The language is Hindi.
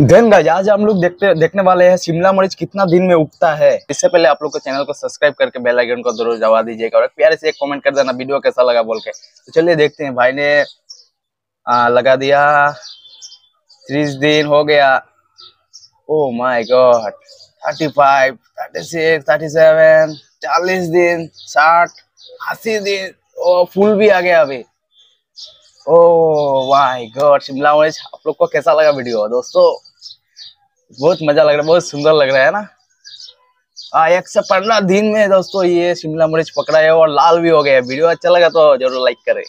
देन गाइस आज हम लोग देखते देखने वाले हैं शिमला मिर्च कितना दिन में उगता है। इससे पहले आप लोग को चैनल को सब्सक्राइब करके बेल आइकन को ज़रूर दबा दीजिएगा और प्यारे से एक कमेंट कर देना वीडियो कैसा लगा बोल के। तो चलिए देखते हैं भाई ने आ, लगा दिया। तीस दिन हो गया। ओ my god thirty five thirty six thirty seven चालीस दिन साठ अस्सी दिन। ओ फूल भी आ गया अभी। ओ माय गॉड शिमला मिर्च, आप लोग को कैसा लगा वीडियो दोस्तों, बहुत मज़ा लग रहा है, बहुत सुंदर लग रहा है ना? हाँ एक से पंद्रह दिन में दोस्तों, ये शिमला मिर्च पकड़ा है और लाल भी हो गया वीडियो अच्छा लगा तो ज़रूर लाइक करें।